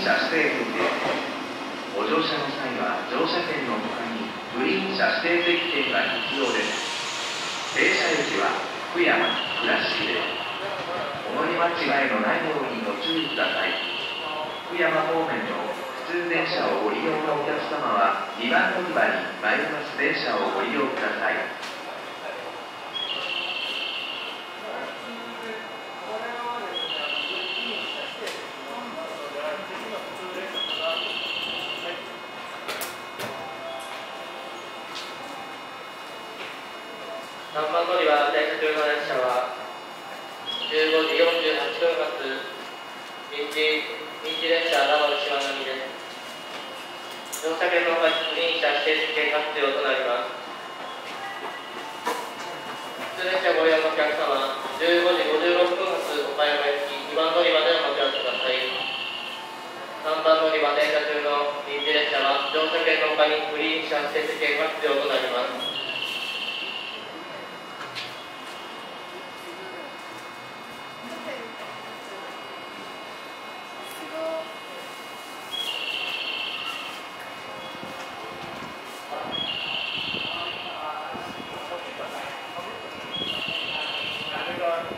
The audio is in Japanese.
車指定席で。ご乗車の際は乗車券の他にグリーン車指定席券が必要です。停車駅は福山、倉敷です。お乗り間違いのないようにご注意ください。福山方面の普通電車をご利用のお客様は2番乗り場にマイナス電車をご利用ください。3番乗り場電車中の列車は15時48分発臨時臨時列車長野しまなみです乗車券の他に車指定券が必要となります。普通列車ご利用のお客様15時56分発岡山駅2番乗り場でお待ちください3番乗り場電車中の臨時列車は乗車券の他に不臨車指定券が必要となります。